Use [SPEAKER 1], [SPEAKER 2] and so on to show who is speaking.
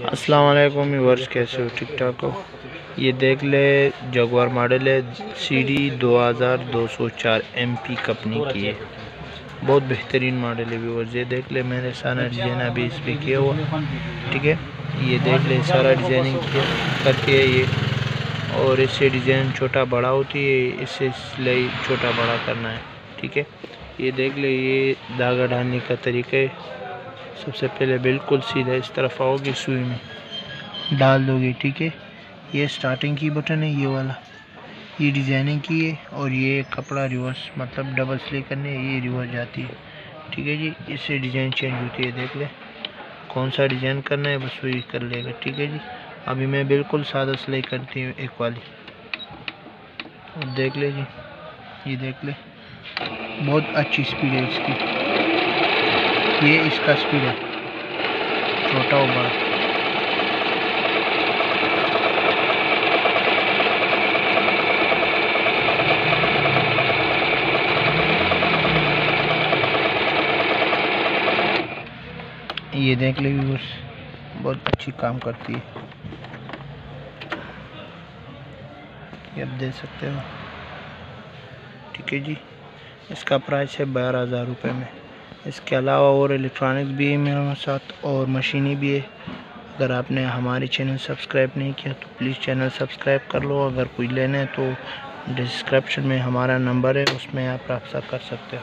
[SPEAKER 1] अस्सलाम वालेकुम वर्ष कैसे हो? ठीक ठाक हो? ये देख ले जगवार मॉडल है सी डी दो हज़ार दो सौ चार एम पी कंपनी की है। बहुत बेहतरीन मॉडल है व्यूवर्स ये देख ले, मैंने सारा डिज़ाइन अभी इस पर किया हुआ। ठीक है? ये देख ले, सारा डिज़ाइनिंग किया करके है ये। और इससे डिज़ाइन छोटा बड़ा होती है, इससे सिलाई छोटा बड़ा करना है। ठीक है? ये देख ले, ये धागा डालने का तरीका है। सबसे पहले बिल्कुल सीधा इस तरफ़ आओगे सुई में। डाल दोगे, ठीक है? ये स्टार्टिंग की बटन है, ये वाला। ये डिज़ाइनिंग की है और ये कपड़ा रिवर्स मतलब डबल सिलाई करने, ये रिवर्स जाती है। ठीक है जी? इससे डिज़ाइन चेंज होती है, देख ले। कौन सा डिज़ाइन करना है, बस वही कर लेगा, ठीक है जी? अभी मैं बिल्कुल सादा सिलाई करती हूँ एक वाली। और देख ले जी। ये देख ले। बहुत अच्छी स्पीड है इसकी। ये इसका स्पीड है। छोटा और बड़ा। ये देख ले व्यूअर्स बहुत अच्छी काम करती है। ये आप देख सकते हो। ठीक है जी, इसका प्राइस है बारह हज़ार रुपये में। इसके अलावा और इलेक्ट्रॉनिक भी है मेरे साथ और मशीनी भी है। अगर आपने हमारे चैनल सब्सक्राइब नहीं किया तो प्लीज़ चैनल सब्सक्राइब कर लो। अगर कोई लेना है तो डिस्क्रिप्शन में हमारा नंबर है, उसमें आप रब्ता कर सकते हो।